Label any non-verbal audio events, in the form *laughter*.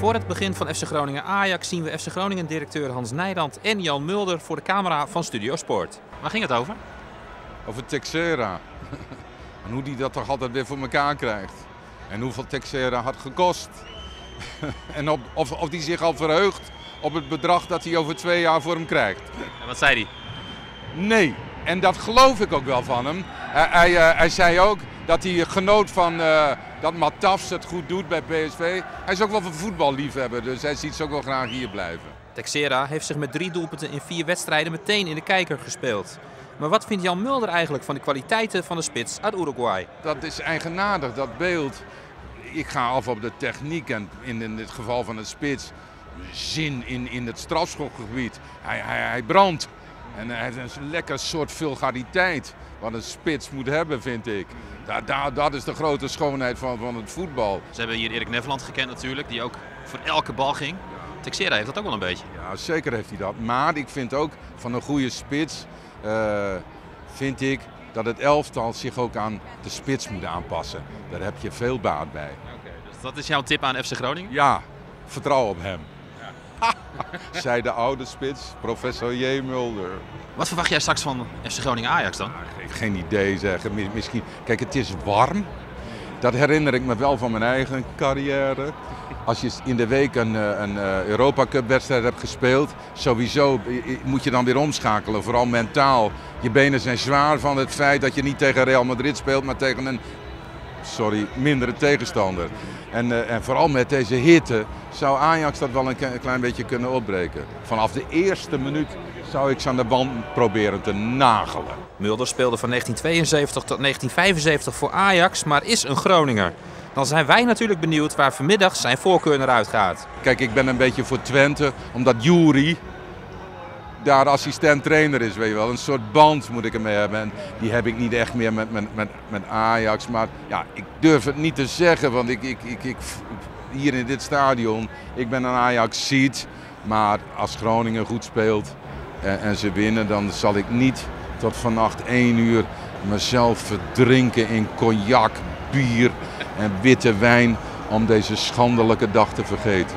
Voor het begin van FC Groningen Ajax zien we FC Groningen directeur Hans Nijland en Jan Mulder voor de camera van Studio Sport. Waar ging het over? Over Texera. *laughs* en hoe die dat toch altijd weer voor elkaar krijgt. En hoeveel Texera had gekost. *laughs* en of, of, of die zich al verheugt op het bedrag dat hij over twee jaar voor hem krijgt. En wat zei hij? Nee, en dat geloof ik ook wel van hem. Hij, hij, eh, hij zei ook dat hij genoot van eh, dat Matafs het goed doet bij PSV. Hij is ook wel een voetballiefhebber, dus hij ziet ze ook wel graag hier blijven. Texera heeft zich met drie doelpunten in vier wedstrijden meteen in de kijker gespeeld. Maar wat vindt Jan Mulder eigenlijk van de kwaliteiten van de spits uit Uruguay? Dat is eigenaardig, dat beeld. Ik ga af op de techniek en in, in dit geval van de spits. Zin in, in het strafschopgebied. Hij, hij, hij brandt. En hij heeft een lekker soort vulgariteit. Wat een spits moet hebben, vind ik. Da, da, dat is de grote schoonheid van, van het voetbal. Ze hebben hier Erik Neveland gekend natuurlijk, die ook voor elke bal ging. Texera heeft dat ook wel een beetje. Ja, zeker heeft hij dat. Maar ik vind ook van een goede spits, uh, vind ik dat het elftal zich ook aan de spits moet aanpassen. Daar heb je veel baat bij. Okay, dus dat is jouw tip aan FC Groningen? Ja, vertrouw op hem. *laughs* Zei de oude spits, professor J. Mulder. Wat verwacht jij straks van FC Groningen Ajax dan? Nou, geen idee zeggen. Misschien, kijk, het is warm. Dat herinner ik me wel van mijn eigen carrière. Als je in de week een, een Europa Cup wedstrijd hebt gespeeld, sowieso moet je dan weer omschakelen, vooral mentaal. Je benen zijn zwaar van het feit dat je niet tegen Real Madrid speelt, maar tegen een sorry, mindere tegenstander. En, uh, en vooral met deze hitte zou Ajax dat wel een klein beetje kunnen opbreken. Vanaf de eerste minuut zou ik ze aan de band proberen te nagelen. Mulder speelde van 1972 tot 1975 voor Ajax, maar is een Groninger. Dan zijn wij natuurlijk benieuwd waar vanmiddag zijn voorkeur naar uitgaat. Kijk, ik ben een beetje voor Twente, omdat Jury daar assistent trainer is, weet je wel. Een soort band moet ik ermee hebben. En die heb ik niet echt meer met, met, met, met Ajax. Maar ja, ik durf het niet te zeggen, want ik, ik, ik, ik hier in dit stadion, ik ben een Ajax-seat. Maar als Groningen goed speelt en, en ze winnen, dan zal ik niet tot vannacht 1 uur mezelf verdrinken in cognac, bier en witte wijn om deze schandelijke dag te vergeten.